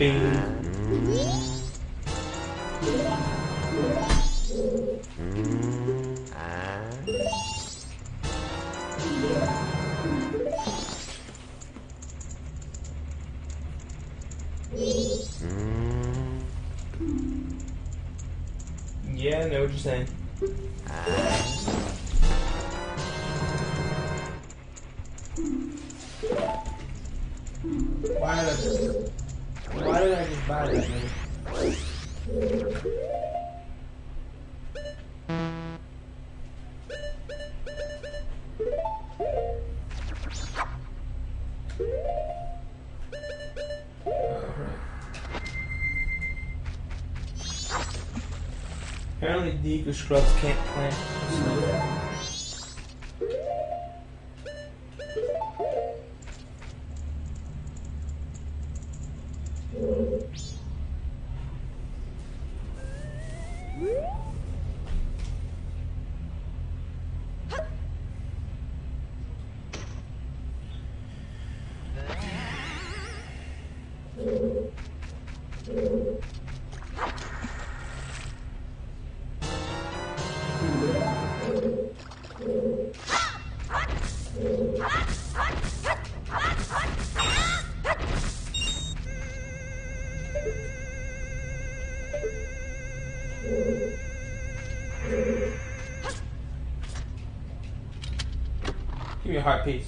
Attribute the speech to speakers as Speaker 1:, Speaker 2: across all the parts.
Speaker 1: Yeah, I know what you're saying. Ah. Apparently, Deku scrubs can't plant. Give me a heart piece.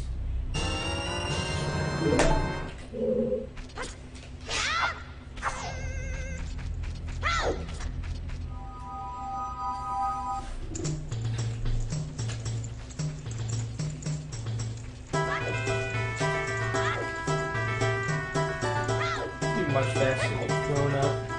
Speaker 1: Much faster get thrown up.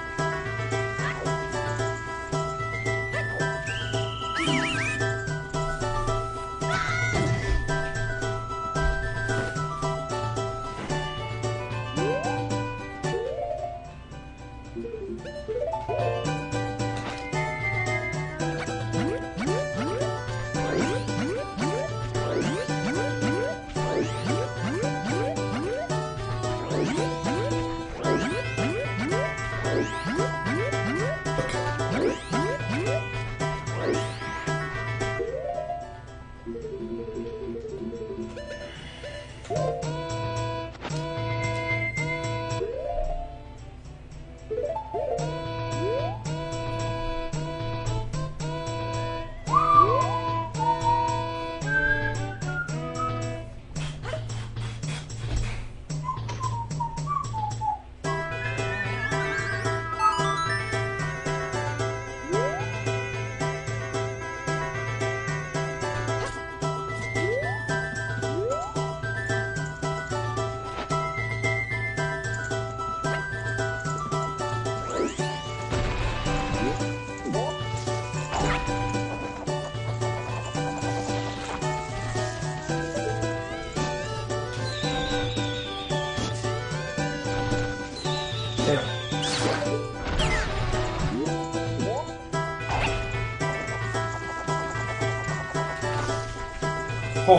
Speaker 1: ほう。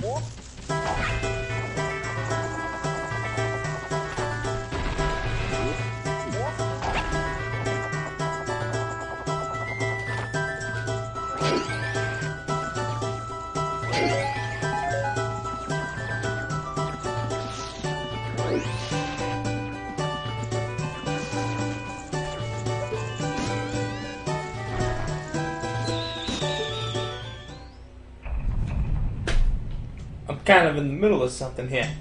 Speaker 1: おっ。Kind of in the middle of something here.